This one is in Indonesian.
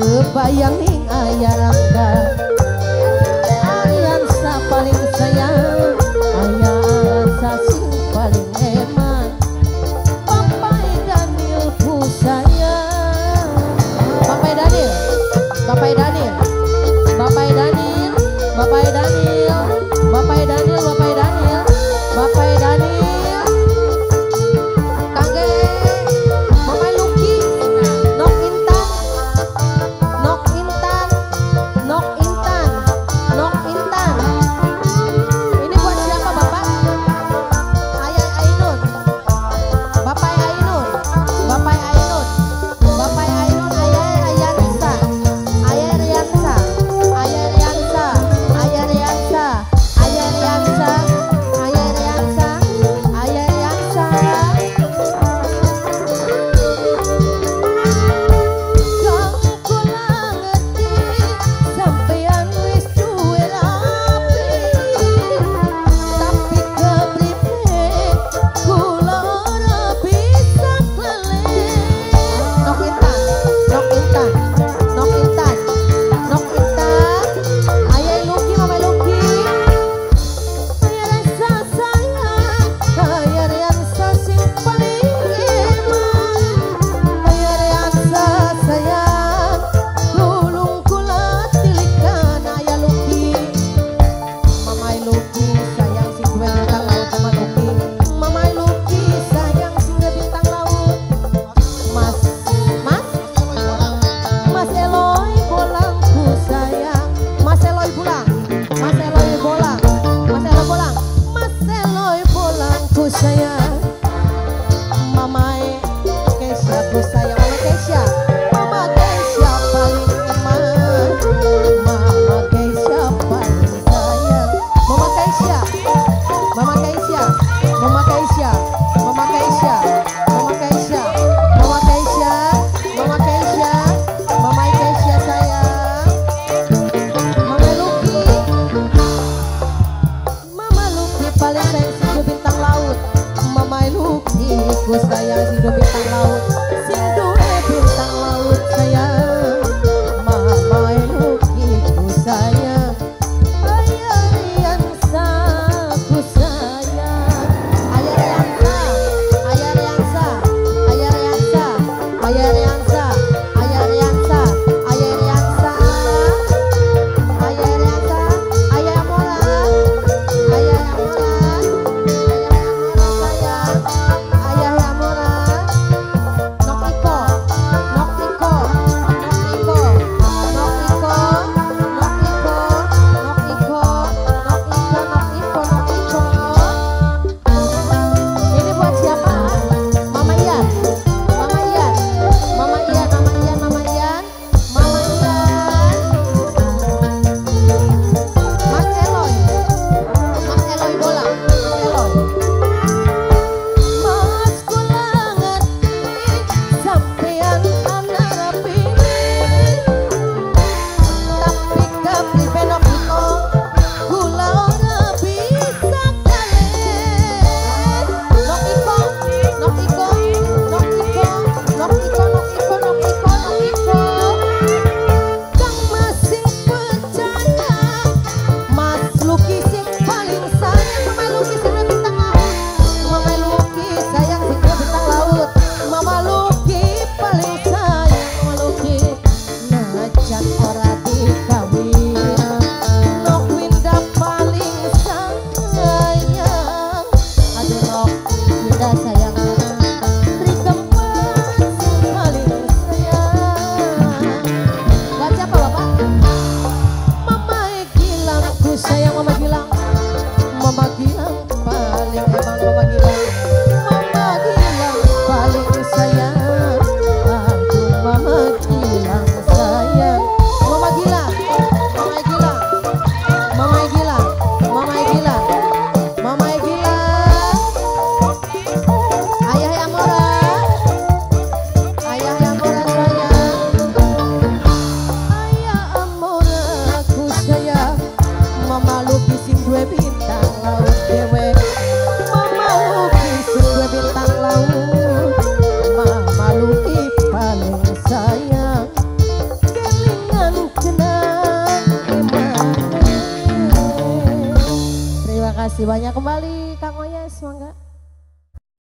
kebayang ing ayah langgar Yeah. Banyak kembali Kang Oyes, mangga.